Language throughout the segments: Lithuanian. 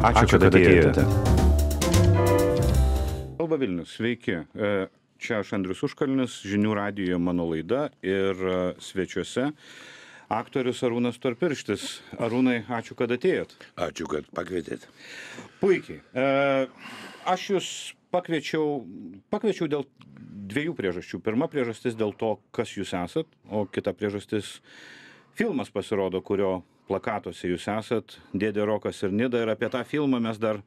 Ačiū, kad atėjote. Kalba Vilnius, sveiki. E, Čia aš Andrius Užkalnis, žinių radijoje mano laida ir e, svečiuose aktorius Arūnas Torpirštis. Arūnai, ačiū, kad atėjot. Ačiū, kad pakvietėt. Puikiai. E, Aš jūs pakviečiau, pakviečiau dėl dviejų priežasčių. Pirma priežastis dėl to, kas jūs esat, o kita priežastis filmas pasirodo, kurio plakatuose jūs esat, Dėdė Rokas ir Nida. Ir apie tą filmą mes dar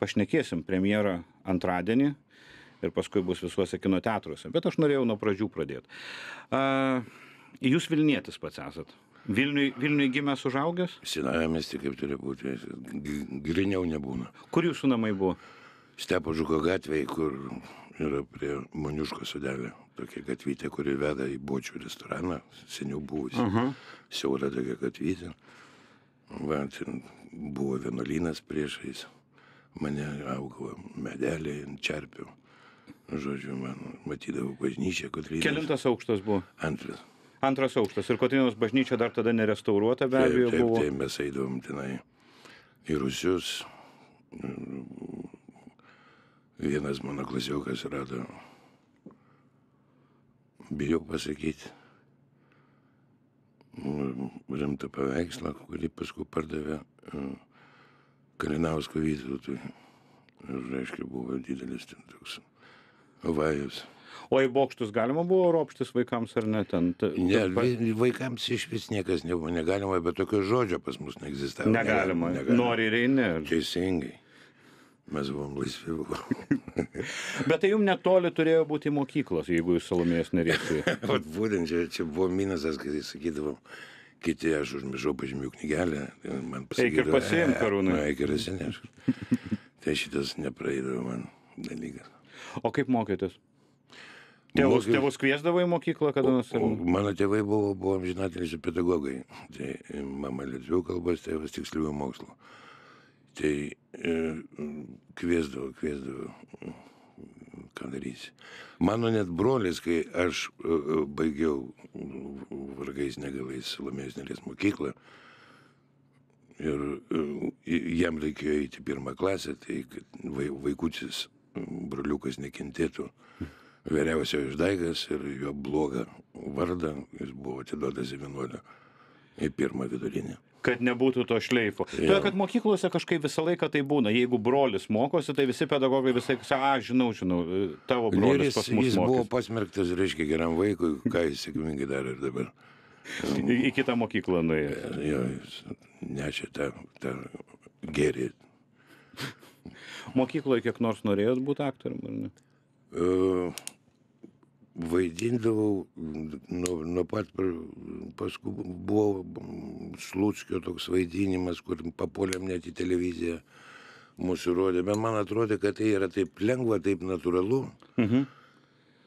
pašnekėsim premjerą antradienį ir paskui bus visuose kino teatruose. Bet aš norėjau nuo pradžių pradėti. Uh, jūs Vilnietis pats esat. Vilniui, Vilniui gimęs užaugęs? Senajame mieste kaip turi būti, griniau nebūna. Kur jūsų namai buvo? Stepo Žuko gatvėje, kur yra prie Moniuško sodelio. Tokia gatvytė, kuri veda į bočių restoraną, seniau buvusi. Uh -huh. Siaura tokia gatvytė. Va, ten buvo vienuolynas priešais. Mane augo medeliai ant čerpių. Žodžiu, man matydavau bažnyčią, kad reikia. Kelintas aukštas buvo? Antras. Antras aukštas. Ir Kotinos bažnyčia dar tada nerestauruota be Taip, abejo taip, buvo. taip, mes eidavom tenai į Rusius. Vienas mano klasiokas rado, bijau pasakyti, rimtą paveikslą, kurį paskui pardavė Kalinausko Vytautui. Ir, reiškia, buvo didelis ten toks vajus. O į bokštus galima buvo ropštis vaikams ar ne ten? Ne, vaikams iš vis niekas nebuvo negalima, bet tokio žodžio pas mus neegzistavo. Negalima. Nori ir eini. Teisingai. Mes buvom laisvi. Bet tai jums netoli turėjo būti mokyklos, jeigu jūs salomėjęs nereikia. Vat būtent čia, čia buvo minusas, kai sakydavom, kiti aš užmiršau pažymių knygelę. Man Eik ir pasiimk, Arūnai." Na, eik ir atsinešk. tai šitas nepraeidavo man dalykas. O kaip mokėtės? Tėvus, Mokiau- tėvus kviesdavo į mokyklą kada nors? ar? Mano tėvai buvo, buvo amžinatelėsi pedagogai. Tai mama lietuvių kalbos, tėvas tiksliųjų mokslo. Tai e, kviesdavo, kviesdavo, ką darysi. Mano net brolis, kai aš e, e, baigiau vargais negalais Salomėjos nelės mokyklą ir jam reikėjo eiti pirmą klasę, tai kad vai- vaikutis, broliukas nekentėtų vyriausio išdaigas ir jo blogą vardą, jis buvo atiduotas į vienuolę į pirmą vidurinę. Kad nebūtų to šleifo. Todėl, kad mokyklose kažkaip visą laiką tai būna. Jeigu brolis mokosi, tai visi pedagogai visai a, žinau, žinau, tavo Ir brolis jis, pas mus jis buvo mokėsi. pasmerktas, reiškia, geram vaikui, ką jis sėkmingai darė ir dabar. Į, į kitą mokyklą nuėjo. Jo, jis nešė tą, tą gerį. Mokykloje kiek nors norėjot būti aktorium, ar ne? E, Vaidindavau nuo, nuo pat, paskui buvo Slučkio toks vaidinimas, kur papuolėm net į televiziją, mūsų rodė, bet man atrodė, kad tai yra taip lengva, taip natūralu, Mhm.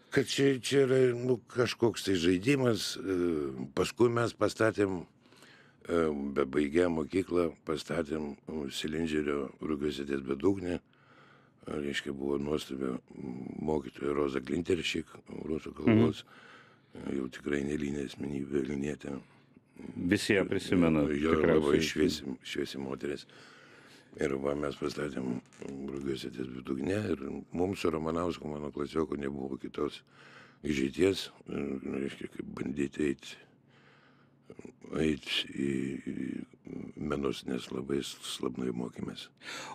kad čia, čia yra nu, kažkoks tai žaidimas. E, Paskui mes pastatėm, e, bebaigę mokyklą, pastatėm Silindžerio Rūgiuose ties bedugnė. Reiškia, buvo nuostabi mokytoja Roza Klinteršik, rusų kalbos, jau tikrai nelinė asmenybė, Vilnietė. Visi ją prisimena. Jo labai šviesi, šviesi moteris. Ir va, mes pastatėm Rūgiuose ties bedugnė ir mums su Romanausku, mano klasioku, nebuvo kitos išeities, ir, reiškia, kaip bandyti eiti eit į, į menus, nes labai slabnai mokėmės.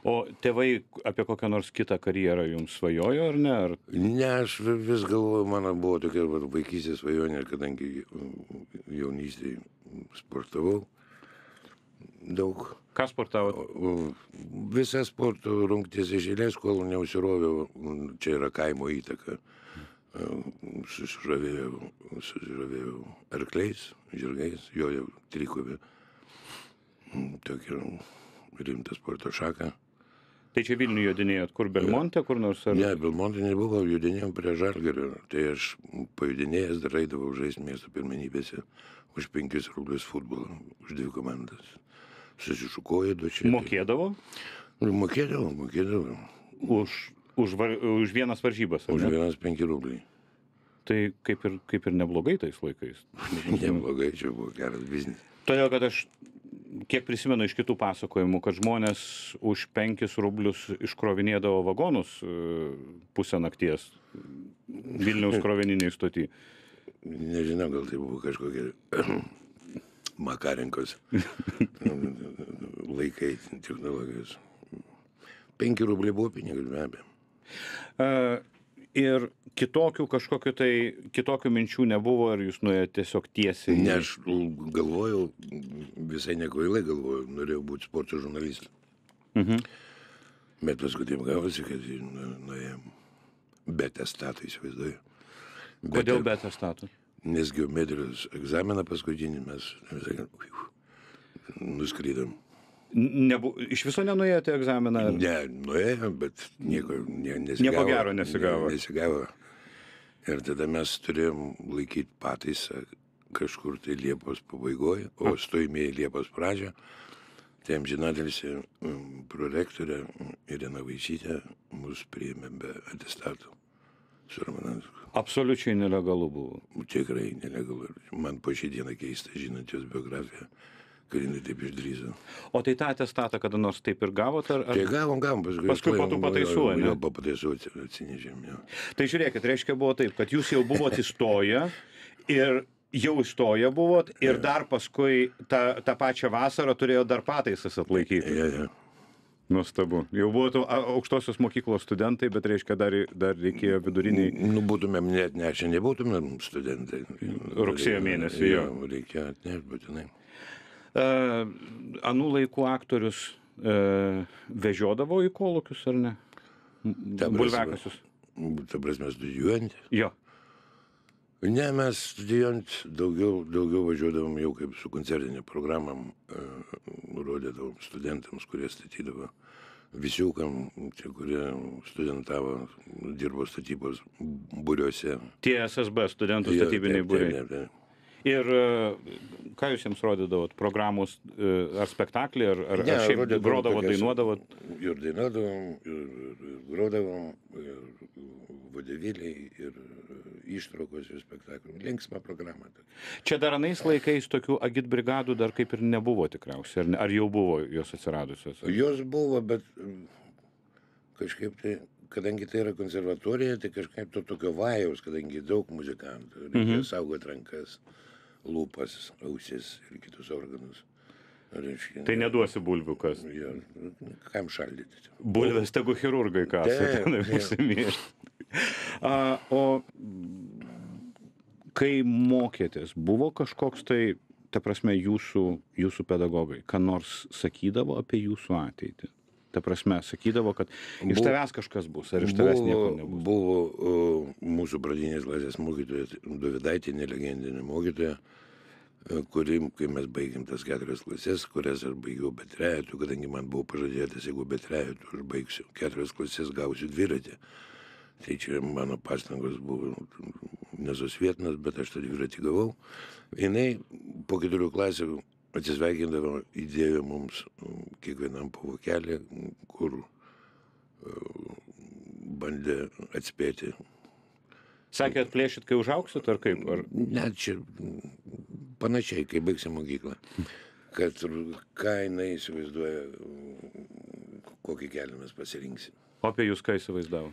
O tėvai apie kokią nors kitą karjerą jums svajojo, ar ne? Ar... Ne, aš vis galvoju, mano buvo tokia va, vaikystės svajonė, kadangi jaunystėje sportavau daug. Ką sportavot? O, Visą sporto rungtys iš eilės, kol neusiroviau, čia yra kaimo įtaka. Susižavėjau, susižavėjau arkliais, žirgais, jojo trikovė. Tokia rimta sporto šaka. Tai čia Vilniuje jodinėjot, kur Belmonte, kur nors? Ar... Ne, Belmonte nebuvo, judinėjom prie Žalgerio. Tai aš pajudinėjęs dar eidavau žaisti miesto pirmenybėse už 5 rublius futbolą, už dvi komandas. Susišukoju du čia. Mokėdavo Mokėdavau, mokėdavau. už, už, var, už vienas varžybas. ar Už vienas 5 rubliai. Tai kaip ir, kaip ir neblogai tais laikais. Neblogai, čia buvo geras biznis. Todėl, kad aš kiek prisimenu iš kitų pasakojimų, kad žmonės už 5 rublius iškrovinėdavo vagonus e, pusę nakties Vilniaus krovininiai stotį. Nežinau, gal tai buvo kažkokie Makarinkos laikai technologijos. 5 rubliai buvo pinigai, be abejo. Ir kitokių kažkokių tai kitokių minčių nebuvo ir jūs nuėjote tiesiog tiesiai Ne, aš galvojau, visai nekvailai galvojau, norėjau būti sporto žurnalistu. Mhm. Bet paskui taip gavosi, kad nu, nuėjom be testato, įsivaizduoju. kodėl be atestatų Nes geometrijos egzaminą paskutinį mes sakė, nuskrydom. Nebu, iš viso nenuėjote egzaminą ar- Ne, nuėjom, bet nieko ne, nesigavo. Nieko gero nesigavo. Ne, nesigavo. Ir tada mes turėjom laikyti pataisą kažkur tai Liepos pabaigoje, o stojime į Liepos pradžią. Tai amžinatelisi prorektorė Irena Vaisytė mus priėmė be atestatų. Su Ramanansku. absoliučiai nelegalu buvo Tikrai nelegalu. Man po šį dieną keista, žinant jos biografiją, kad jinai taip išdryso. o tai tą atestatą kada nors taip ir gavot ar, ar... Tai gavom, gavom, paskui. Paskui po tų pataisų, ane? Jo, po pataisų atsinešėm. Jo. tai žiūrėkit reiškia buvo taip kad jūs jau buvot įstoję ir jau įstoję buvot ir dar paskui tą, tą pačią vasarą turėjot dar pataisas atlaikyti Ja, ja. nuostabu jau buvot a- aukštosios mokyklos studentai bet reiškia dar dar reikėjo viduriniai Nu, būtumėm net nešę, nebūtumėm studentai. Rugsėjo mėnesį, jo. Reikia atnešti būtinai. Anų laikų aktorius vežiodavo į kolūkius ar ne? Bulviakasius. Ta prasme, studijuojant. Jo. Ne, mes studijuojant daugiau, daugiau važiuodavom jau kaip su koncertinė programam, rodydavom studentams, kurie statydavo visiukam, tie, kurie studentavo, dirbo statybos būriuose. Tie SSB studentų statybiniai būriai. Ir e, ką jūs jiems rodydavot? Programos e, ar spektaklį, ar, ar, Ne, ar šiaip rodydavom grodavot, tokias- dainuodavot? Ir dainuodavom, ir, ir, ir grodavom, ir vadovėliai, ir ištraukos iš spektaklių. Linksma programa. Čia dar anais laikais tokių agit brigadų dar kaip ir nebuvo tikriausiai. Ar, ar jau buvo jos atsiradusios? Jos buvo, bet mm, kažkaip tai, kadangi tai yra konservatorija, tai kažkaip to tokio vajaus, kadangi daug muzikantų, reikia mhm. saugoti rankas, lūpas, ausis ir kitus organus. Reiškia, Tai neduosi bulviukas. Jo, kam šaldyti? Bulvės tegu chirurgai. A, o kai mokėtės, buvo kažkoks tai, ta prasme, jūsų, jūsų pedagogai, ką nors sakydavo apie jūsų ateitį? Ta prasme, sakydavo, kad iš Bu- tavęs kažkas bus, ar iš tavęs nieko Buvo, nebus. buvo o, mūsų pradinės klasės mokytoja, Dovidaitinė legendinė mokytoja, e, kuri, kai mes baigėm tas keturias klasės, kurias aš baigiau be trejetų, kadangi man buvo pažadėtas, jeigu be trejetų aš baigsiu keturias klasės, gausiu dviratį. Tai čia mano pastangos buvo nesusvietinas, bet aš tą dviratį gavau. Jis po keturių klasių atsisveikindavo, įdėjo mums mm, kiekvienam po vokelį, kur bandė atspėti. Sakė, atplėšit, kai užauksit, ar kaip? Ar... Net čia mm, panašiai, kai baigsim mokyklą. Kad ką jinai įsivaizduoja, mm, kokį kelią mes pasirinksim. O apie jūs ką įsivaizdavo?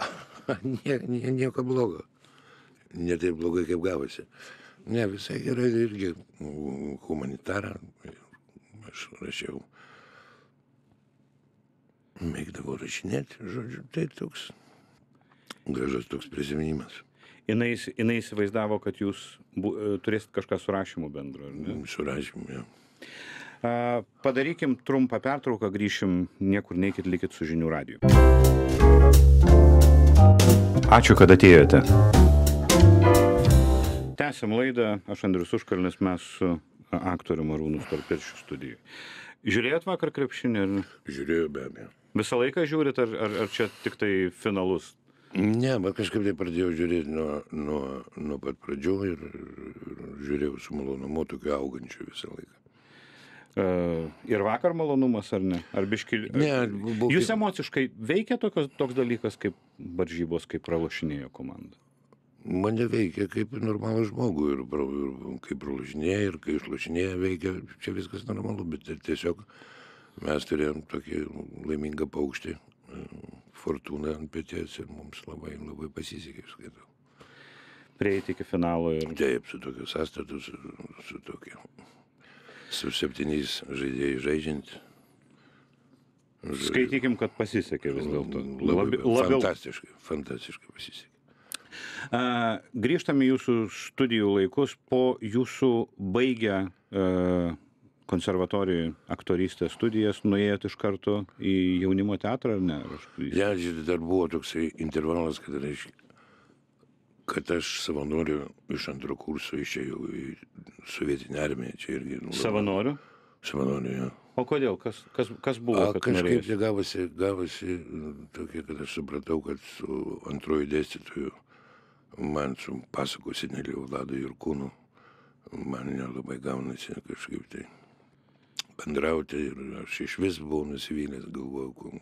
nie, nie, nieko blogo. Ne taip blogai, kaip gavosi. Ne, visai gerai irgi mm, humanitarą. Aš rašiau. Mėgdavau rašinėti, žodžiu, tai toks gražus toks prisiminimas. Jinai įsivaizdavo, kad jūs bu, e, turėsit kažką su rašymu bendro, ar ne? Surašym, jo. A, Padarykim trumpą pertrauką, grįšim niekur neikit, likit su žinių radiju. Ačiū, kad atėjote. Tęsiam laidą, aš Andrius Užkalnis, mes su aktoriu Marūnu Starpiršiu studijui. Žiūrėjot vakar krepšinį? ar? Žiūrėjau be abejo. Visą laiką žiūrit, ar, ar, ar čia tik tai finalus? Ne, bet kažkaip tai pradėjau žiūrėti nuo, nuo, nuo pat pradžių ir, ir žiūrėjau su malonumu, tokiu augančiu visą laiką. Uh, ir vakar malonumas, ar ne? Ar biški... Ne, buvo Jūs emociškai veikia tokios, toks dalykas kaip varžybos, kaip pralašinėjo komanda? Mane veikia kaip normalų žmogų ir, ir kai pralašinėja, ir kai išlašinėja veikia, čia viskas normalu, bet ir tiesiog mes turėjom tokį laimingą paukštį, e, fortūną ant pėties ir mums labai, labai pasisekė, aš skaitau. Prieiti iki finalo ir... Taip, su tokiu sąstatu, su, su tokiu, su septyniais žaidėjais žaidžiant. Skaitykim, kad pasisekė vis dėlto. Labai, Labi- Labiau. fantastiškai, fantastiškai pasisekė. Grįžtame jūsų studijų laikus po jūsų baigę a, konservatorijoje aktorystės studijas, nuėjot iš karto į jaunimo teatrą ar ne? Aš- Ja, žiūrėk, dar buvo toksai intervalas, kad, reiškia, kad aš savanoriu iš antro kurso išėjau į sovietinę armiją. Čia irgi. nu, Savanorių? Savanoriu, jo. O kodėl? Kas, kas, kas buvo? A, kažkaip tai gavosi, gavosi mm, tokia, kad aš supratau, kad su antroju dėstytoju, man su pasako seneliu Vladu Jurkūnu, man nelabai gaunasi kažkaip tai bendrauti ir aš iš vis buvau nusivylęs, galvojau, kur,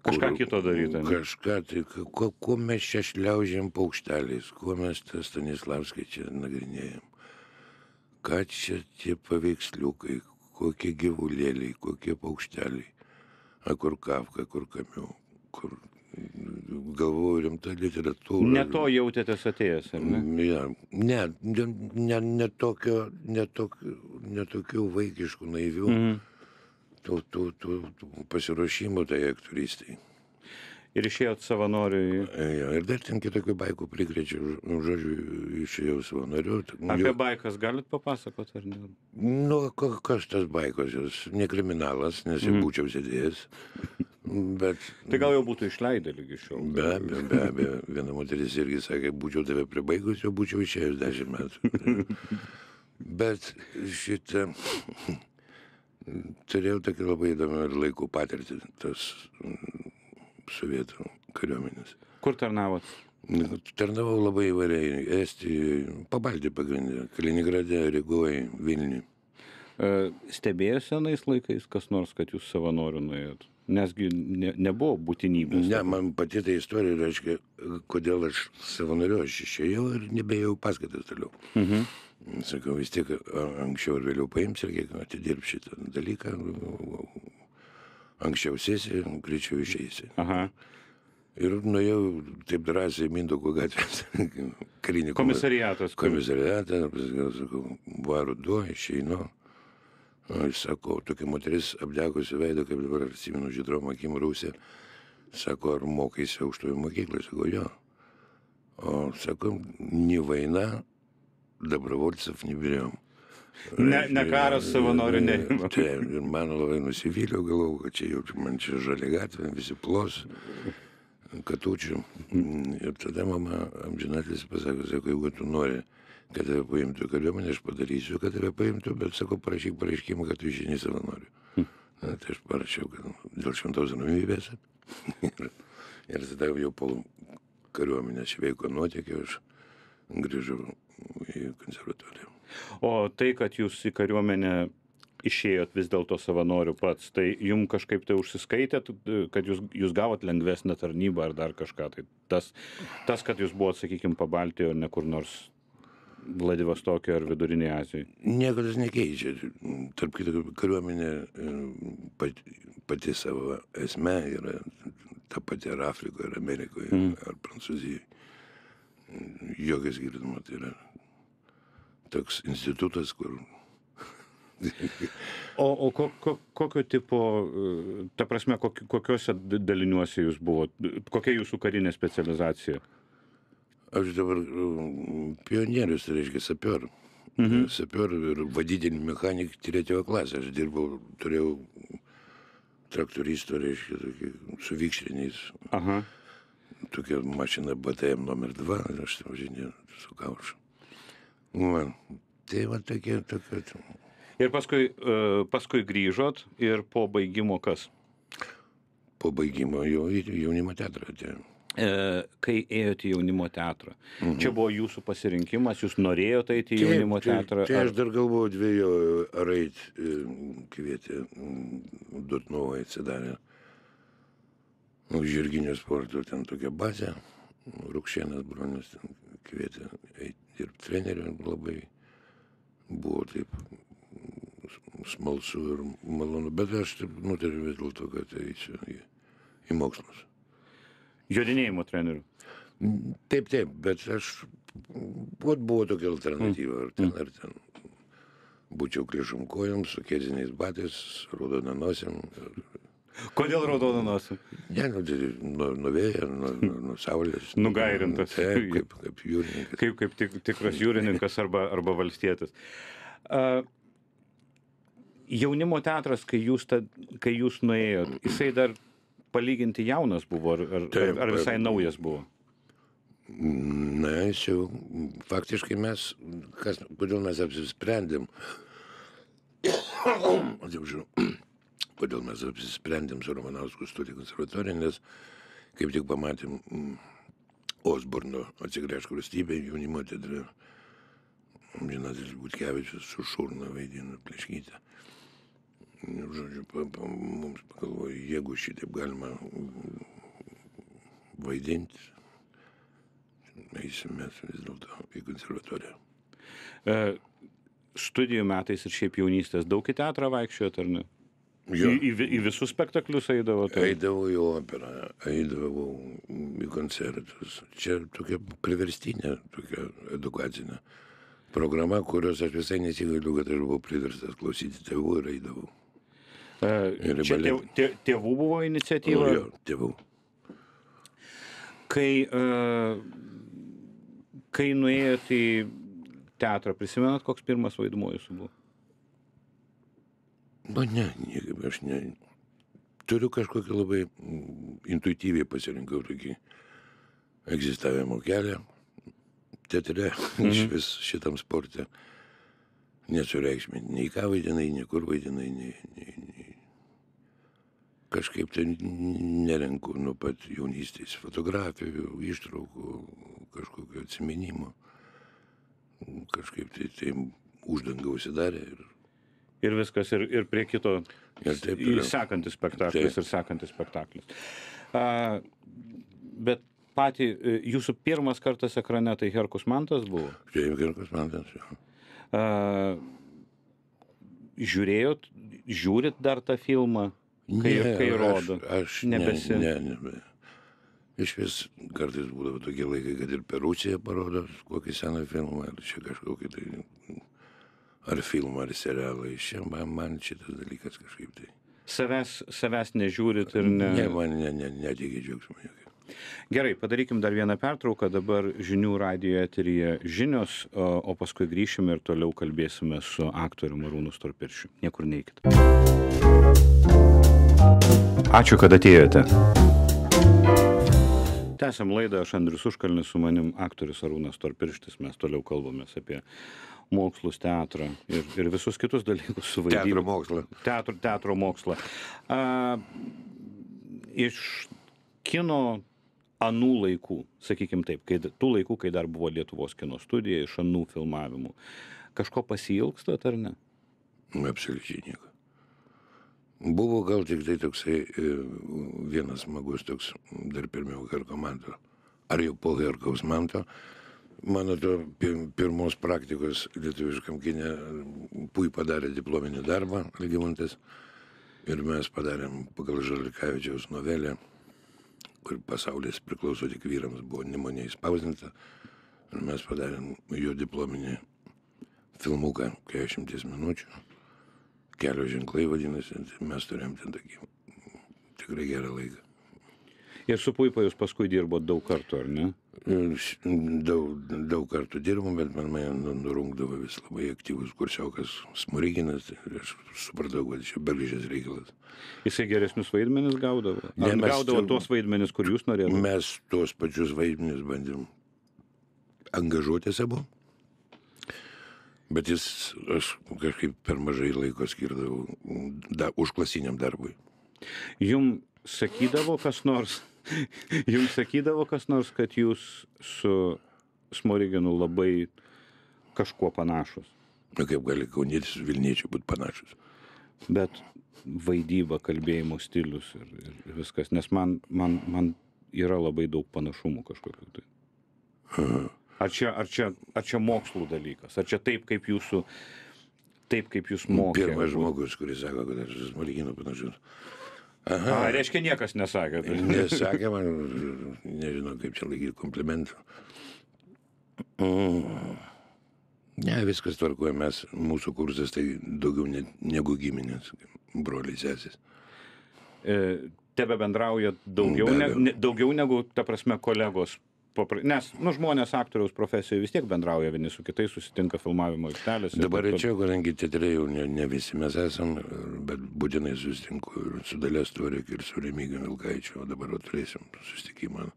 Kažką kito daryti? Kažką, tai ko, ko mes čia šliaužiam paukšteliais, kuo mes tą Stanislavskai čia nagrinėjam. Ką čia tie paveiksliukai, kokie gyvulėliai, kokie paukšteliai. A kur kafka, kur kamiu, kur galvoju rimta literatūra. Ne to jautėtės atėjęs, ar ne? Ja, ne, ne, ne, ne, tokio, ne, tokio, ne tokių vaikiškų, naivių, Mhm. tų, tų, tų, tų pasiruošimų tai aktoristai. Ir išėjot savanoriui. Jo, ir dar ten kitokių baikų prikrečiau, nu, žodžiu, išėjau savanoriu. Apie baikas galit papasakoti, ar ne? Nu, ka- kas tas baikos, jos ne kriminalas, nes jau būčiau sėdėjęs. Bet Tai gal jau būtų išleidę lygi šiol. be abejo, be abejo, viena moteris irgi sakė, būčiau tave pribaigus, jau būčiau išėjęs dešimt metų. Bet šitą turėjau tokį labai įdomią ir laikų patirtį, tas sovietų kariuomenės. Kur tarnavot? Tarnavau labai įvairiai. Estijoje, pabaldė pagrindė. Kaliningrade, Rygoje, Vilniuje. E, Stebėjo senais laikais kas nors, kad jūs savanorių nuėjot? Nesgi ne, nebuvo būtinybės. Ne, man pati ta istorija reiškia, kodėl aš savanoriu, aš išėjau ir nebejau paskaitas toliau. Mhm. Sakau, vis tiek anksčiau ir vėliau paims ir kiek atidirb šitą dalyką. Anksčiau sėsi, greičiau išeisi. Aha. Ir nuėjau taip drąsiai Mindaugo gatvės karinį komisariatą, pasakiau, sakau, varu du, išeinu. Aš sako, tokia moteris apdekusi veidą, kaip dabar atsimenu, žydrom akim rūsė. Sako, ar mokėsi aukštojo mokykloje? Sako, jo. O sako, ne vaina, dabrovolcov nebijom. Ne, ne karas savanorių neima. Taip, ir man labai nusivyliau, galvau, kad čia jau man čia žalia gatvė, visi plos, katučių. Mm. Mm, ir tada mama amžinatis pasakė, sako, jeigu tu nori kad tave paimtų į kariuomenę, aš padarysiu, kad tave paimtų, bet sako, parašyk pareiškimą, kad tu išeini savanoriu. Na, tai aš parašiau, kad dėl šventos ramybės. ir, ir tada jau po kariuomenės veiko nuotėkio aš grįžau į konservatoriją. O tai, kad jūs į kariuomenę išėjot vis dėlto savanorių pats, tai jum kažkaip tai užsiskaitėt, kad jūs, jūs gavot lengvesnę tarnybą ar dar kažką. Tai tas, tas kad jūs buvot, sakykime, pabaltijo, ne kur nors Vladivostokio ar Vidurinėje Azijoje. Niekas nekeičia. Tarp kitko, kariuomenė e, pati, pati savo esme yra ta pati ar Afrikoje, ar Amerikoje, mm. ar Prancūzijoje. Jokios girdimo, tai yra toks institutas, kur O, o ko, ko, kokio tipo, e, ta prasme, kok, kokiuose daliniuose jūs buvot, kokia jūsų karinė specializacija? Aš dabar mm, pionierius, reiškia sapior. Mhm. Sapior ir vadybinį mechaniką tretiojo klasę. Aš dirbau, turėjau traktoristų, reiškia, tokį, su vikšriniais. Aha. Tokia mašina BTM numer 2, aš ten važinėjau su kaušu. Man, tai va tokie, tokie. Ir paskui, e, paskui grįžot ir po baigimo kas? Po baigimo jau jaunimo teatrą atėjau. E, kai ėjote į jaunimo teatrą. Mhm. Čia buvo jūsų pasirinkimas, jūs norėjote eiti į jaunimo tai, teatrą. tai ar- aš dar galvoju dviejų, ar eit e, kvietė Dutnovai atsidarė. Nu, žirginio sporto ten tokia bazė. Rūkšėnas bronius ten kvietė dirbti treneriu labai buvo taip smalsu ir malonu, bet aš taip nutariu vis dėlto, kad eisiu į, į mokslus. Jodinėjimo treneriu. Taip, taip, bet aš, vat buvo tokia alternatyva, ar ten, ar ten. Būčiau klišom kojom, su kėdiniais batais, raudona nosim. Kodėl raudona nosim? Ne, nu, tai nuo, nuo vėjo, nuo, nuo, nuo saulės. Nugairintas. Taip, kaip, kaip jūrininkas. Kaip, kaip tik, tikras jūrininkas arba, arba valstietis. Uh, jaunimo teatras, kai jūs, ta, kai jūs nuėjot, jisai dar palyginti jaunas buvo, ar, ar, Taip, ar visai taip. naujas buvo? Na, jis jau, faktiškai mes, kas, kodėl mes apsisprendėm, kodėl mes apsisprendėm su Romanovskų studijų konservatorija, nes kaip tik pamatėm mm, Osborno atsigręžk valstybė jaunimo teatre. Žinatis Butkevičius su Šurna vaidina pleškytę. Ir, Žodžiu, pa, pa, mums pagalvoju, jeigu šitaip galima vaidinti, eisime vis dėlto į konservatoriją. E, studijų metais ir šiaip jaunystės daug į teatrą vaikščiojot, ar ne? Jo. Į, į, į visus spektaklius eidavo. Tai... Eidavau į operą, eidavau į koncertus. Čia tokia priverstinė, tokia edukacinė programa, kurios aš visai nesigailiu, kad aš buvau priverstas klausyti tėvų ir eidavau. E, Ir čia tėv, tė, tėvų buvo Nu, iniciatyva. jo, tėvų. Kai, e, kai nuėjot į teatrą, prisimenat, koks pirmas vaidmuo jūsų buvo? Nu, ne, niekaip aš ne. Turiu kažkokį labai mm, intuityviai pasirinkau tokį egzistavimo kelią teatre, iš vis šitam sporte. Nesureikšminti, nei ką vaidinai, nei kur vaidinai, nei, nei. Kažkaip tai nerenku nuo pat jaunystės fotografijų, ištraukų, kažkokio atsiminimo. Kažkaip tai, tai uždanga užsidarė ir, Ir viskas, ir, ir prie kito ir taip toliau. sekantis spektaklis Taip. ir sekantis spektaklis. A, bet patį, e, jūsų pirmas kartas ekrane tai Herkus Mantas buvo. Jau Kirkus Mantas. jo. A, žiūrėjot, žiūrit dar tą filmą, kai, Ne, kai aš- rodo. Aš Nebesi- Ne, ne, nebe. Iš vis kartais būdavo tokie laikai, kad ir per Rusiją parodo kokį seną filmą, ar čia kažkokį tai, ar filmą, ar serialą. Iš čia man, man šitas dalykas kažkaip tai. Savęs, savęs nežiūrit ir ne. Ne, man ne, ne, neteikia džiaugsmo jokio. Gerai, padarykim dar vieną pertrauką. Dabar žinių radio eteryje žinios, o, paskui grįšime ir toliau kalbėsime su aktoriumi Marūnu Storpiršiu. Niekur neikit. Ačiū, kad atėjote. Tęsiam laidą, aš Andrius Užkalnis, su manim aktorius Arūnas Storpirštis, mes toliau kalbamės apie mokslus, teatrą ir, ir visus kitus dalykus su Teatro vaidyba. mokslą. Teatro, teatro mokslą. A, iš kino anų laikų, sakykim taip, kai, tų laikų, kai dar buvo Lietuvos kino studija, iš anų filmavimų, kažko pasilgstat ar ne? Absoliučiai nieko. Buvo gal tik tai toksai e, vienas smagus toks, dar pirmiau Herko Manto, ar jau po Herkaus Manto, mano to pir- pirmos praktikos lietuviškam kinė pui padarė diplominį darbą, Lygimantas, ir mes padarėm pagal Žalikavičiaus novelę, kur pasaulis priklauso tik vyrams, buvo nemonė įspausdinta, ir mes padarėm jo diplominį filmuką 40 minučių. Kelio ženklai vadinasi, mes turėjom ten tokį tikrai gerą laiką. Ir su Puipa jūs paskui dirbot daug kartų, ar ne? Daug, daug kartų dirbom, bet man mane nu- nurungdavo vis labai aktyvus kursiokas Smuriginas ir aš supratau, kad čia bergžės reikalas. Jisai geresnius vaidmenis gaudavo? Ne, mes gaudavo tuos vaidmenis, kur jūs norėjote? Mes tuos pačius vaidmenis bandėm angažuotis abu, bet jis, aš kažkaip per mažai laiko skirdavau da, užklasiniam darbui. Jum sakydavo kas nors, jums sakydavo kas nors, kad jūs su Smoriginu labai kažkuo panašus. Na kaip gali kaunietis su Vilniečiu būti panašus. Bet vaidyba, kalbėjimo stilius ir, ir viskas. Nes man, man, man yra labai daug panašumų kažkokių tai. Ar čia, ar, čia, ar čia mokslų dalykas, ar čia taip, kaip jūsų, taip, kaip jūs mokėte? Pirmas žmogus, kuris sako, kad aš su Smolkinu panašus. Aha. A, reiškia, niekas nesakė. Tai. Nesakė man, nežinau, kaip čia laikyti komplimentų. Mm. Ne, viskas tvarkoja, mes, mūsų kursas tai daugiau ne, negu giminės, broliai sesės. E, tebe bendrauja daugiau, ne, ne, daugiau negu, ta prasme, kolegos. Papra... Nes, nu, žmonės aktoriaus profesijoje vis tiek bendrauja vieni su kitais, susitinka filmavimo aikštelėse. Dabar rečiau, kadangi teatre jau ne, ne visi mes esam, bet būtinai susitinku ir su Dalės Torek, ir su Remigijum Vilkaičiu, o dabar jau turėsim susitikimą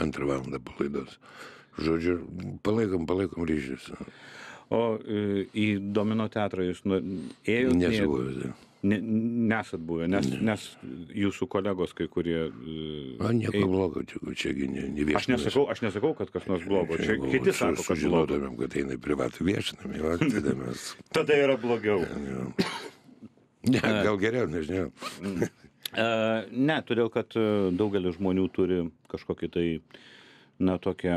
antrą valandą po laidos. Žodžiu, palaikom, palaikom ryšius. O e, į Domino teatrą jūs nu, ėjote? Nesu buvęs. dar. Ne, nesat buvę, nes, nes jūsų kolegos kai kurie... e, O nieko ėjo- blogo, čia, čiagi ne, ne Aš viešinamas. nesakau, aš nesakau, kad kas nors blogo. Čia kiti sako, kad blogo. Sužinotumėm, kad eina į privatų viešinamį, o tada mes... Tada yra blogiau. Ne, gal geriau, nežinau. E, ne, todėl kad e, daugelis žmonių turi kažkokį tai, na, tokią,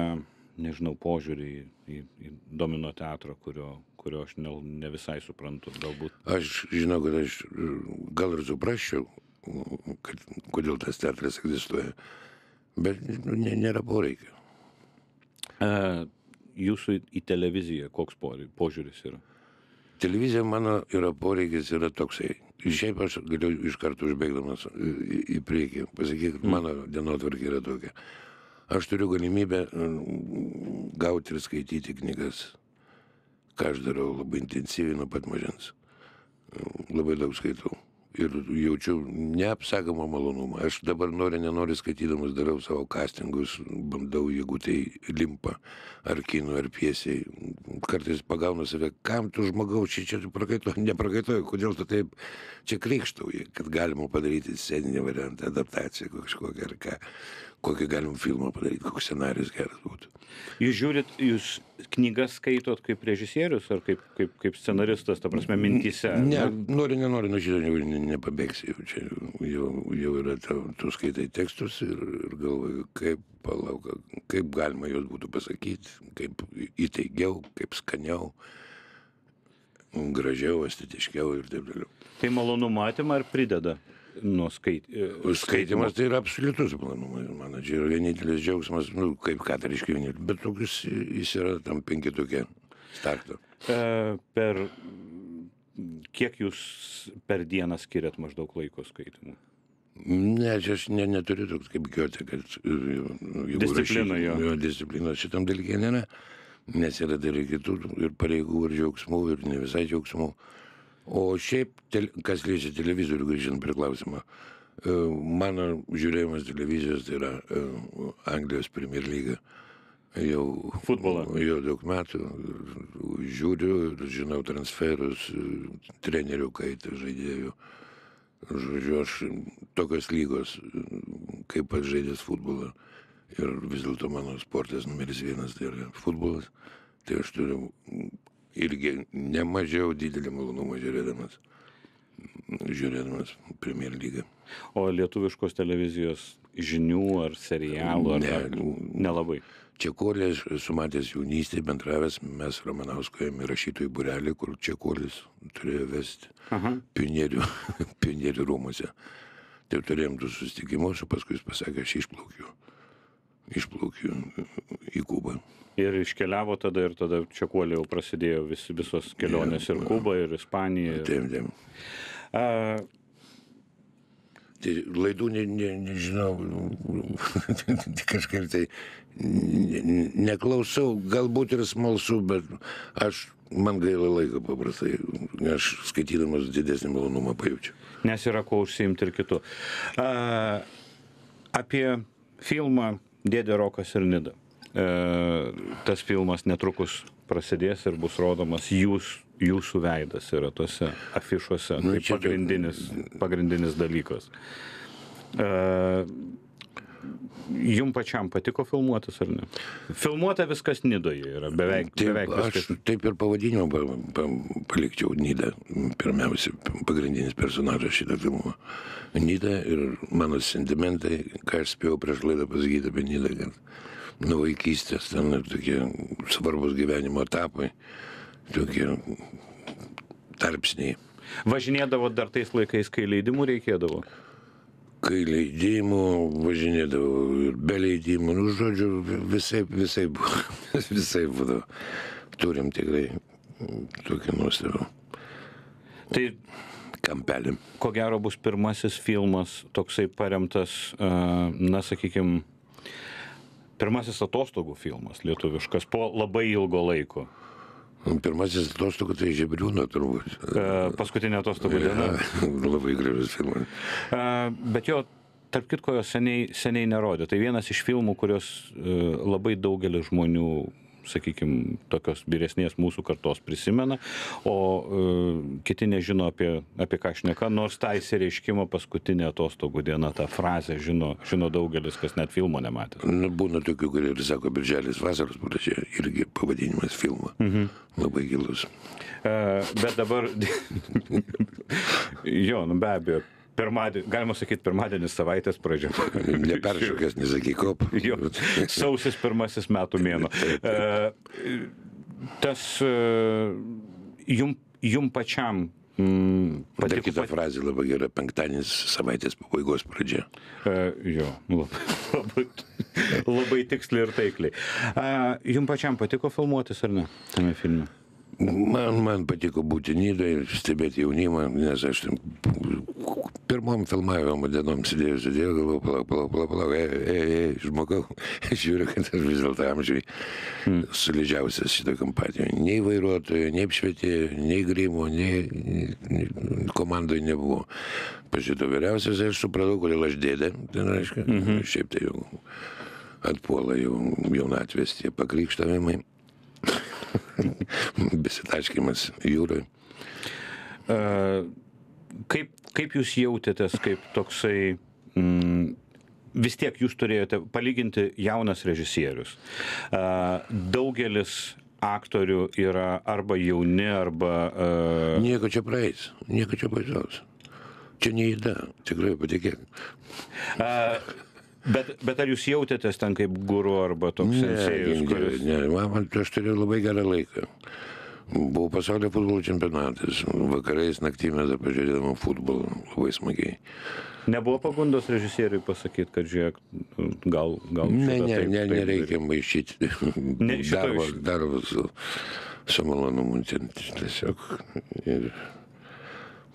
nežinau, požiūrį į, į, į domino teatrą, kurio, kurio aš ne, ne visai suprantu. Galbūt. Aš žinau, kad aš gal ir suprasčiau, kad, kodėl tas teatras egzistuoja, bet nu, ne, nėra poreikio. E, jūsų į, televiziją koks požiūris yra? Televizija mano yra poreikis, yra toksai. Šiaip aš galiu iš karto užbėgdamas į, į priekį pasakyti, kad mano dienotvarkė yra tokia. Aš turiu galimybę mm, gauti ir skaityti knygas, ką aš darau labai intensyviai nuo pat mažens. Labai daug skaitau. Ir jaučiu neapsakomą malonumą. Aš dabar nori, nenori skaitydamas darau savo castingus, bandau, jeigu tai limpa, ar kinu, ar piesiai. Kartais pagaunu save, kam tu žmogau, čia čia tu prakaituoji, neprakaituoji, kodėl tu taip čia krikštauji, kad galima padaryti sceninį variantą, adaptaciją kažkokią ar ką, kokį galim filmą padaryti, koks scenarius geras būtų. Jūs žiūrit, jūs knygas skaitot kaip režisierius ar kaip, kaip, kaip scenaristas, ta prasme, mintyse? ar Ne, nori, nenori, nuo šito ne- nepabėgsi. Jau, čia jau, jau yra, tau, tu skaitai tekstus ir, ir galvoji, kaip, palauk, kaip galima juos būtų pasakyti, kaip įtaigiau, kaip skaniau, gražiau, estetiškiau ir taip toliau. Tai malonu matymą ar prideda nuo skait... e, Skaitimas tai yra absoliutus malonumas, mano čia yra vienintelis džiaugsmas, nu, kaip ką tai reiškia vienintelis, bet tokius jis yra tam penkitukė starto. E, per kiek jūs per dieną skiriat maždaug laiko skaitimui? Ne, čia aš ne, neturiu toks kaip giotė, kad e, jeigu Disciplina, jo. jo. Disciplinos šitam dalykė nėra, nes yra dar ir kitų ir pareigų, ir džiaugsmų, ir ne visai džiaugsmų. O šiaip, tel, kas liečia televizorių, grįžtant prie klausimo, e, mano žiūrėjimas televizijos tai yra e, Anglijos Premier lyga. Jau, Futbolą. Jau daug metų žiūriu, žinau transferus, trenerių kaitą, žaidėjų. Žodžiu, aš tokios lygos, kaip aš žaidęs futbolą. Ir vis dėlto mano sportas numeris vienas tai yra futbolas. Tai aš turiu irgi nemažiau didelį malonumą žiūrėdamas, žiūrėdamas Premier lygą. O lietuviškos televizijos žinių ar serialų ar Ne. ar nelabai. Čekolį aš esu matęs jaunystėje, bendravęs mes Romanauskoje rašytojų burelį, kur Čekolis turėjo vesti pionierių, pionierių rūmose. Tai turėjom du susitikimus, o paskui jis pasakė, aš išplaukiu. Išplaukiu į Kubą. Ir iškeliavo tada ir tada čekuolė jau prasidėjo vis, visos kelionės ir Kuba, ir Ispanija. Ir... Taip, taip. A, Tai laidų ne, ne, nežinau, kažkaip tai ne, ne- neklausau, galbūt ir smalsu, bet aš, man gaila laiko paprastai, aš skaitydamas didesnį malonumą pajaučiu. nes yra kuo užsiimti ir kitų. A, apie filmą Dėdė Rokas ir Nida. E, tas filmas netrukus prasidės ir bus rodomas jūs, jūsų veidas yra tuose afišuose. Nu, tai pagrindinis, pagrindinis dalykas. E, jum pačiam patiko filmuotis ar ne? Filmuota viskas Nidoje yra, beveik, Taip, beveik aš viskas. taip ir pavadinimą pa, pa, palikčiau Nidą. Pirmiausia, pagrindinis personažas šitą filmą. Nida ir mano sentimentai, ką aš spėjau prieš laidą pasakyti apie Nidą, kad nuo vaikystės ten ir tokie svarbus gyvenimo etapai, tokie tarpsniai. Važinėdavo dar tais laikais, kai leidimų reikėdavo. Kai leidimų važinėdavau ir be leidimų, nu žodžiu, visai, visai, buvo, visai būdavo. Turim tikrai tokį nuostabų Tai kampelį. ko gero bus pirmasis filmas toksai paremtas, a, na, sakykime, pirmasis atostogų filmas lietuviškas po labai ilgo laiko. Pirmasis atostogų tai Žebriūno turbūt. Paskutinė atostogų diena. Labai gražus filmas. Bet jo, tarp kitko, jo seniai, seniai nerodė. Tai vienas iš filmų, kurios e, labai daugelis žmonių sakykime, tokios vyresnės mūsų kartos prisimena, o e, kiti nežino apie, apie ką šneka, nors tą įsireiškimą paskutinė atostogų diena, tą frazę žino, žino daugelis, kas net filmo nematė. Nu, būna tokių, kurie ir sako, birželis vasaros pradžia, irgi pavadinimas filmo. Mhm. Labai gilus. E, Bet dabar, jo, nu be abejo, pirmadienis, galima sakyti, pirmadienis savaitės pradžia. Neperšokęs, nesakyk kop. Jo, sausis pirmasis metų mėno. E, Tas e, jum, jum pačiam mm, Dar patiko. kita frazė labai gera, penktadienis savaitės pabaigos pradžia. E, jo, labai, labai, labai tiksliai ir taikliai. E, Jum pačiam patiko filmuotis ar ne tame filme? Man, man patiko būti Nidai ir stebėti jaunimą, nes aš ten pirmom filmavimo dienom sėdėjau, sėdėjau, galvoju, palauk, palauk, palauk, palauk, ei, ei, ei, žmogau, žiūriu, kad aš vis dėlto amžiai solidžiausias šitą kompaniją. Nei vairuotojo, nei apšvietėjo, nei grimo, nei, nei komandai nebuvo. Pažiūrėjau, vyriausias, aš supratau, kodėl aš dėdė, ten reiškia, mhm. šiaip tai jau atpuola jau jaunatvės tie pakrikštavimai. Besitaškimas jūroje. Kaip, kaip jūs jautėtės kaip toksai, mm, vis tiek jūs turėjote palyginti jaunas režisierius. Daugelis aktorių yra arba jauni, arba... e, Nieko čia praeis, nieko čia baisaus. Čia neįda, tikrai patikėk. e, Bet, bet ar jūs jautėtės ten kaip guru arba toks sensėjus, ne, kuris... ne, man, man- aš turėjau labai gerą laiką. Buvo pasaulio futbolo čempionatas, vakarais dar pažiūrėdavom futbolą labai smagiai. Nebuvo pagundos režisieriui pasakyti, kad žiūrėk, gal... gal Ne, ne, taip- ne, taip nereikia maišyti Ne, iš- darbo su, su malonumu. Tiesiog. Ir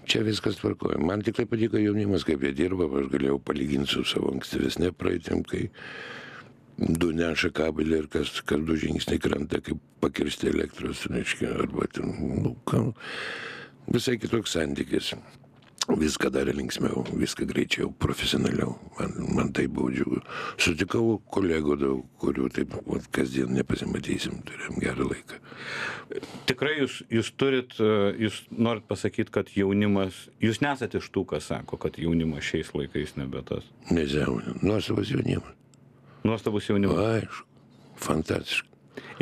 čia viskas tvarkoja. Man tikrai patiko jaunimas, kaip jie dirba, aš galėjau palyginti su savo ankstyvesnė praeitim, kai du neša kabelį ir kas, kas du žingsniai krenta, kaip pakirsti elektros, reiškia, arba ten, nu, ką, visai kitoks santykis. Viską darė linksmiau, viską greičiau, profesionaliau. Man, man tai buvo džiugu. Sutikau kolegų daug, kurių taip vat, kasdien nepasimatysim, turėjom gerą laiką. Tikrai jūs, jūs turit, e, jūs norit pasakyti, kad jaunimas, jūs nesate iš tų, kas sako, kad jaunimas šiais laikais nebe tas. Nežiaunė, nuostabas jaunimas. Nuostabus jaunimas. Aišku, fantastiškai.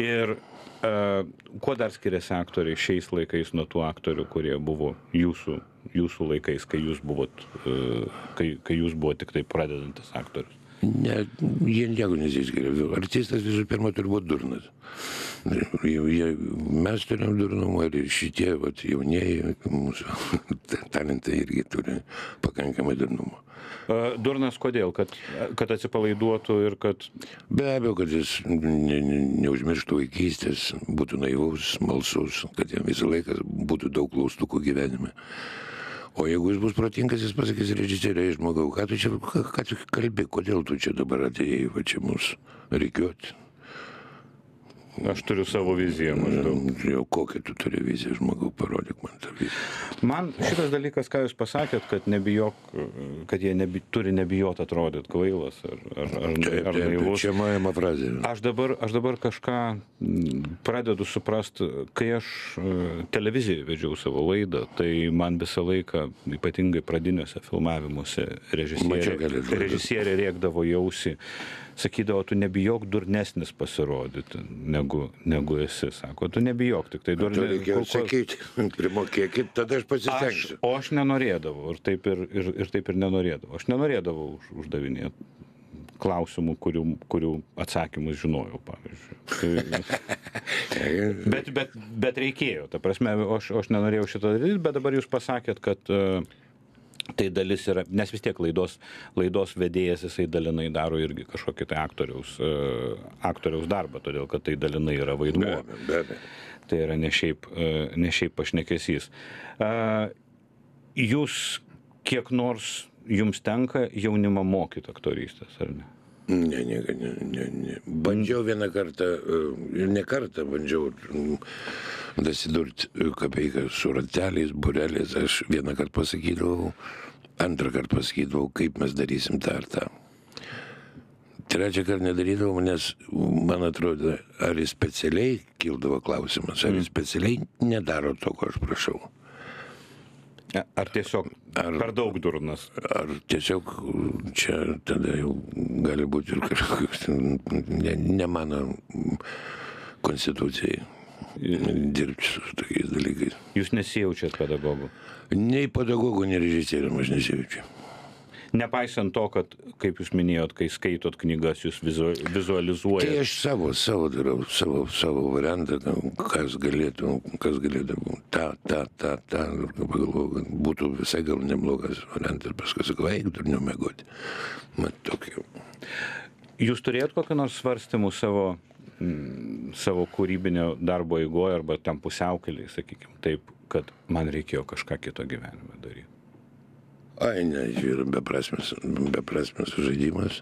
Ir uh, kuo dar skiriasi aktoriai šiais laikais nuo tų aktorių, kurie buvo jūsų, jūsų laikais, kai jūs buvot, uh, kai, kai jūs buvote tik tai pradedantis aktorius? Ne, jie nieko nesiskiria. Artistas visų pirma turi būti durnas. Jie, mes turim durnumą ir šitie vat, jaunieji mūsų talentai irgi turi pakankamai durnumo. Uh, durnas kodėl? Kad, kad atsipalaiduotų ir kad... Be abejo, kad jis ne, ne, neužmirštų vaikystės, būtų naivus, smalsus, kad jam visą laiką būtų daug klaustukų gyvenime. O jeigu jis bus protingas, jis pasakys režisieriai, žmogau, ką tu čia, ką, tu kalbi, kodėl tu čia dabar atėjai, va čia mus reikiuoti. Aš turiu savo viziją maždaug. Jau kokią tu turi viziją, žmogau, parodyk man tą viziją. Man šitas dalykas, ką jūs pasakėt, kad nebijok, kad jie nebi, turi nebijot atrodyti kvailas ar, ar, ar, Taip, ar naivus. čia mano frazė. Aš dabar, aš dabar kažką pradedu suprasti, kai aš e, televizijoje vedžiau savo laidą, tai man visą laiką, ypatingai pradiniuose filmavimuose, režisierė, režisierė rėkdavo jausi, sakydavo, tu nebijok durnesnis pasirodyti, negu, negu esi. Sako, tu nebijok, tik tai durnesnis. reikėjo sakyti, primokėkit, tada aš Aš, pasistengsiu. o aš nenorėdavau ir taip ir, ir, ir, taip ir nenorėdavau. Aš nenorėdavau už, uždavinėti klausimų, kurių, kurių atsakymus žinojau, pavyzdžiui. Tai, bet, bet, bet reikėjo, ta prasme, aš, aš nenorėjau šito daryti, bet dabar jūs pasakėt, kad uh, tai dalis yra, nes vis tiek laidos, laidos vedėjas jisai dalinai daro irgi kažkokį tai aktoriaus, uh, aktoriaus darbą, todėl kad tai dalinai yra Be vaidmuo. abejo, be abejo. Tai yra ne šiaip, e, ne šiaip pašnekesys. E, Jūs kiek nors jums tenka jaunimą mokyti aktorystės, ar ne? Ne, ne, ne, ne, ne. Bandžiau vieną kartą, e, ir ne kartą bandžiau mm, dasidurti kapeiką su rateliais, bureliais. Aš vieną kartą pasakydavau, antrą kartą pasakydavau, kaip mes darysim tą ar tą. Trečią kartą nedarydavau, nes man atrodo, ar jis specialiai kildavo klausimas, ar jis specialiai nedaro to, ko aš prašau. Ar tiesiog Ar- per daug durnas? Ar tiesiog čia tada jau gali būti ir kažkoks, ne, ne mano konstitucijai dirbti su tokiais dalykais. Jūs nesijaučiat pedagogų. Nei pedagogų, nei režisierium aš nesijaučiu. Nepaisant to, kad, kaip jūs minėjot, kai skaitot knygas, jūs vizu, Tai vizualizuojate. aš savo, savo darau, savo, savo variantą, ten, kas galėtų, kas galėtų būti, ta, ta, ta, ta, ir pagalvoju, kad būtų visai gal neblogas variantas, paskui sakau, eik, tur nemegoti. Mat tokia. Jūs turėjot kokią nors svarstymų savo, mm, savo kūrybinio darbo eigoje arba tam pusiaukeliai, sakykime, taip, kad man reikėjo kažką kito gyvenime daryti. Ai, ne, čia yra beprasmis, beprasmis žaidimas.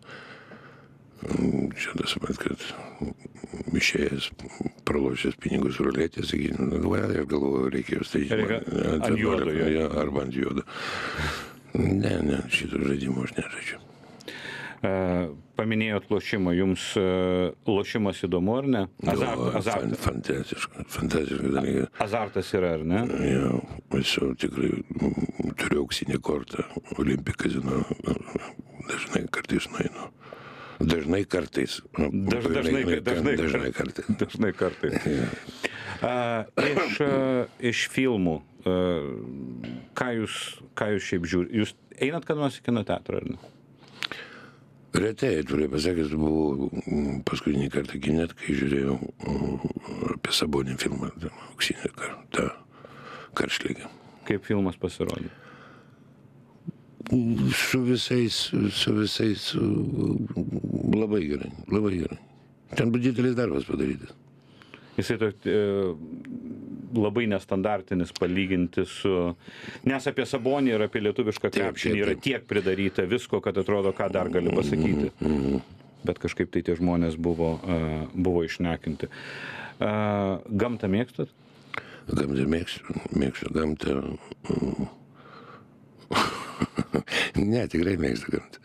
Mm, Čia tas pat, kad išėjęs, pralošęs pinigus ruletė, sakykime, nu, va, aš galvoju. Reikia nolika, jo. jo, Arba ant juodo. Ne, ne, šito žaidimo aš nežaidžiu. E, Paminėjot lošimą, jums e, lošimas įdomu ar ne? Azart, Jo, fan, azartas, fantastiška, fantastiška dalykas. azartas yra ar ne? Jo, esu tikrai, mm, turiu auksinį kortą, olimpį kazino, dažnai kartais nueinu. Dažnai kartais. Nu, Daž, dažnai, dažnai, dažnai kartais. Dažnai kartais. A, iš, a, iš filmų, a, ką jūs, ką jūs šiaip žiūrite? Jūs einat kada nors į kino teatrą, ar ne? Retai, atvirai pasakęs, buvau mm, paskutinį kartą kinet, kai žiūrėjau mm, apie Sabonį filmą, auksinį kartą, karšlygą. Kaip filmas pasirodė? Su visais, su visais mm, labai gerai, labai gerai. Ten buvo didelis darbas padarytas. Jisai e, labai nestandartinis palyginti su... Nes apie Sabonį ir apie lietuvišką krepšinį yra tiek pridaryta visko, kad atrodo, ką dar gali pasakyti. Bet kažkaip tai tie žmonės buvo, buvo išnekinti. Gamtą mėgstat? Gamtą mėgstu, mėgstu gamtą. mm. ne, tikrai mėgstu gamtą.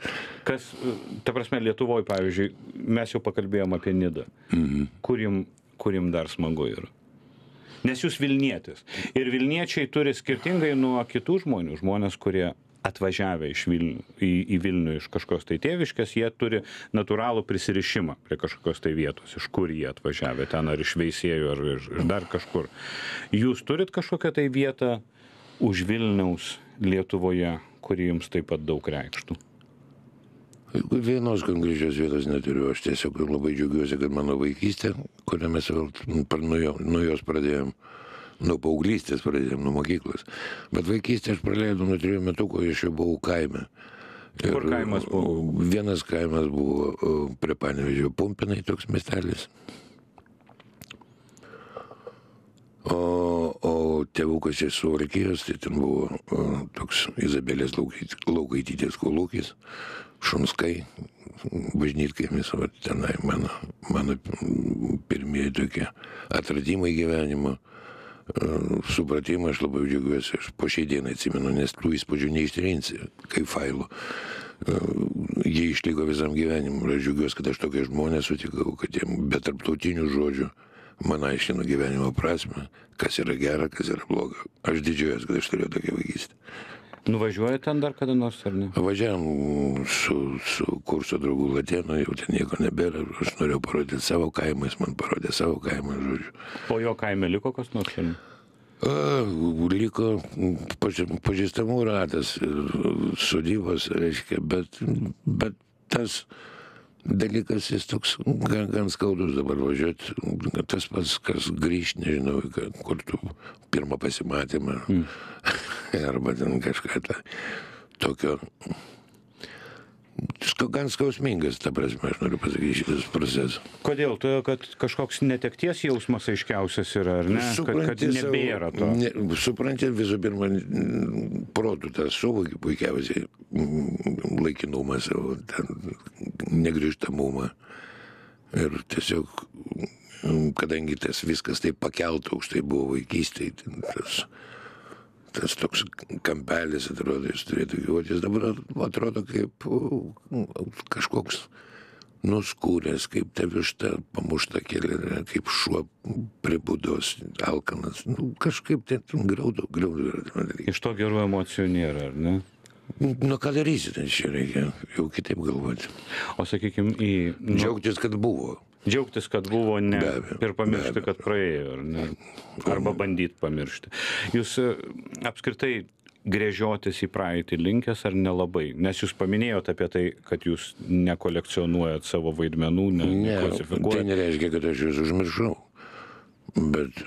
Kas, ta prasme, Lietuvoje, pavyzdžiui, mes jau pakalbėjom apie Nidą. Kur jum, kur jum dar smagu yra? Nes jūs Vilnietis. Ir Vilniečiai turi skirtingai nuo kitų žmonių, žmonės, kurie atvažiavę iš Vilnių, į, į Vilnių iš kažkokios tai tėviškės, jie turi natūralų prisirišimą prie kažkokios tai vietos, iš kur jie atvažiavę, ten ar iš Veisėjų, ar iš, iš dar kažkur. Jūs turit kažkokią tai vietą už Vilniaus Lietuvoje, kuri jums taip pat daug reikštų? Vienos konkrečios vietos neturiu, aš tiesiog labai džiaugiuosi, kad mano vaikystė, kurią mes vėl nuo, jo, nuo jos pradėjom, nuo paauglystės pradėjom, nuo mokyklos. Bet vaikystę aš praleidau nuo trijų metų, kai aš jau buvau kaime. Kur kaimas buvo? Vienas kaimas buvo prie Panevežio Pumpinai, toks miestelis. O, o tėvukas iš Suvalkijos, tai ten buvo toks Izabelės Laukait- Laukaitytės kolūkis, Šunskai, bažnytkaimis, o tenai mano, mano pirmieji tokie atradimai gyvenimo. e, Supratimą aš labai džiaugiuosi, aš po šiai dienai atsimenu, nes tų įspūdžių neištrinsi, kaip failų. E, Jie išliko visam gyvenimui ir aš džiaugiuosi, kad aš tokie žmonės sutikau, kad jie be tarptautinių žodžių man aiškino gyvenimo prasme, kas yra gera, kas yra bloga. Aš didžiuojuosi, kad aš turėjau tokią vaikystę. Nuvažiuoji ten dar kada nors ar ne? Važiavam su, su kurso draugu Latėnu, jau ten nieko nebėra. Aš norėjau parodyti savo kaimą, jis man parodė savo kaimą, žodžiu. Po jo kaime liko kas nors ar ne? A, liko pažįstamų ratas, sodybos, reiškia, bet, bet tas dalykas jis toks gan, gan skaudus dabar važiuoti. Tas pats, kas grįžti, nežinau, į ką- kur tu pirmą pasimatymą, mm. arba ten kažką tą, tokio. Gan skausmingas, ta prasme, aš noriu pasakyti šitas procesas. Kodėl? Todėl, kad kažkoks netekties jausmas aiškiausias yra, ar ne? Kad, kad savo- nebėra to. Ne, supranti visų pirma, protų tą suvoki puikiausiai laikinumą savo, negrįžtamumą. Ir tiesiog, kadangi tas viskas taip pakeltų aukštai buvo vaikystėje, tas, tas toks kampelis atrodo, jis turėtų gyvuoti, jis dabar atrodo kaip kažkoks nuskūręs, kaip ta višta pamušta kelią, kaip šuo prie būdos alkanas. Nu, kažkaip tai graudu, graudu. Iš to gerų emocijų nėra, ar ne? Nu, ką darysi, ten čia reikia jau kitaip galvoti. O sakykime, į... Nu, Džiaugtis, kad buvo. Džiaugtis, kad buvo ne ir pamiršti, kad praėjo, ar ne? Arba bandyti pamiršti. Jūs e, apskritai grėžiotis į praeitį linkęs ar nelabai? Nes jūs paminėjote apie tai, kad jūs nekolekcionuojat savo vaidmenų, ne, Ne, tai neklasifikuojat. nereiškia, kad aš juos užmiršau. Bet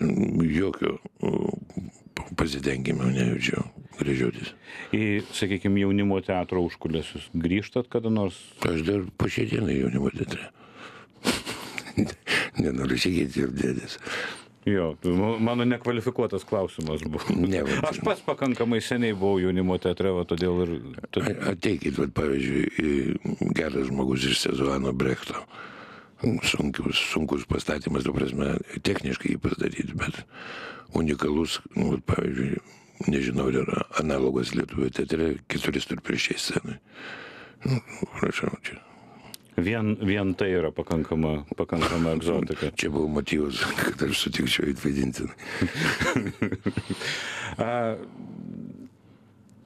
jokio mm, pasitenkimo nejaučiu grįžiotis. Į, sakykime, jaunimo teatro užkulėsius grįžtat kada nors? Aš dar dienai jaunimo teatre. Nenoriu sakyti ir dėdės. Jo, ma- mano nekvalifikuotas klausimas buvo. Ne, va, Aš pats pakankamai seniai buvau jaunimo teatre, va, todėl ir... Ateikit, vat, pavyzdžiui, geras žmogus iš Sezuano Brechto. Sunkus, sunkus pastatymas, tu prasme, techniškai jį pastatyti, bet unikalus, nu, pavyzdžiui, nežinau, ar yra analogas Lietuvio teatre, keturi turprišiai scenai. Nu, prašau, čia. Vien, vien tai yra pakankama, pakankama egzotika. Čia buvo motyvas, kad aš sutikčiau įvaidinti. A,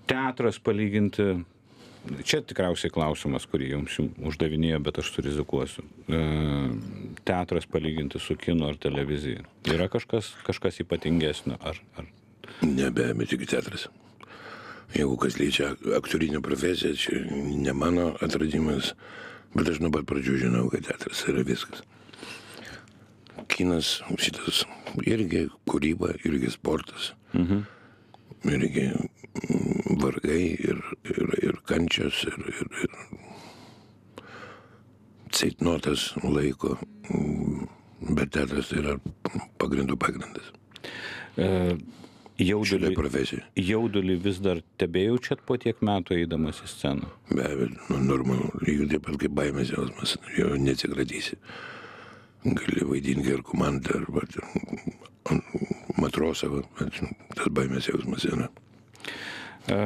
teatras palyginti, čia tikriausiai klausimas, kurį jums jum uždavinėjo, bet aš surizikuosiu. Teatras palyginti su kinu ar televizija. Yra kažkas, kažkas ypatingesnio? Ar, ar... Nebe, bet tik teatras. Jeigu kas liečia aktorinę profesiją, čia ne mano atradimas, bet aš nuo pat pradžių žinau, kad teatras yra viskas. Kinas šitas irgi kūryba, irgi sportas, Mhm. irgi mm, vargai ir, ir, ir kančios, ir, ir, ir ceitnotas laiko, mm, bet teatras tai yra pagrindų pagrindas. E, jaudulį, profesiją. jaudulį vis dar tebejaučiat po tiek metų eidamas į sceną? Be abejo, nu, normalu, lygiai taip pat kaip baimės jausmas, jo neatsikratysi. Gali vaidinti ir komandą, arba matrosą, bet tas baimės jausmas yra. E,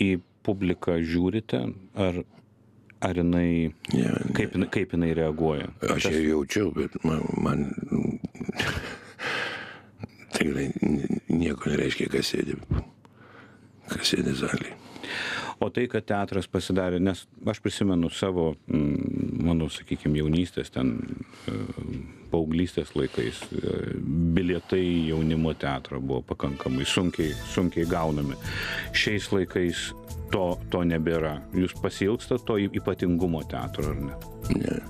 į publiką žiūrite, ar, ar jinai, Ne, kaip, jinai- kaip jinai reaguoja? aš ją jaučiau, bet man, man tikrai nieko nereiškia, kas sėdi, kas sėdi salėje. O tai, kad teatras pasidarė, nes aš prisimenu savo, mm, mano, sakykime, jaunystės, ten e, paauglystės laikais, e, bilietai jaunimo teatrą buvo pakankamai sunkiai, sunkiai gaunami. Šiais laikais to, to nebėra. Jūs pasilgstat to ypatingumo teatro, ar ne? Ne.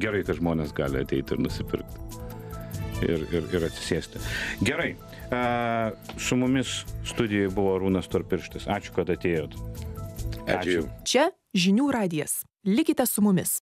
Gerai, kad žmonės gali ateiti ir nusipirkti. Ir, ir, ir atsisėsti. Gerai. a, Su mumis studijoje buvo Rūnas Torpirštis. Ačiū, kad atėjot. Ačiū. Ačiū. Čia žinių radijas. Likite su mumis.